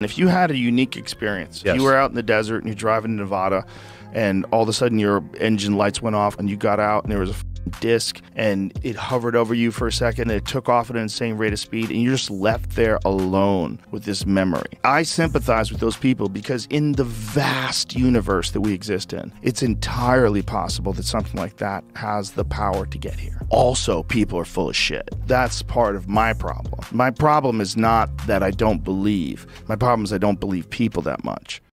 If you had a unique experience, Yes. you were out in the desert and you're driving to Nevada, and all of a sudden your engine lights went off, and you got out and there was a disc, and it hovered over you for a second, it took off at an insane rate of speed, and you're just left there alone with this memory. I sympathize with those people because in the vast universe that we exist in, it's entirely possible that something like that has the power to get here. Also, people are full of shit. That's part of my problem. My problem is not that I don't believe. My problem is I don't believe people that much.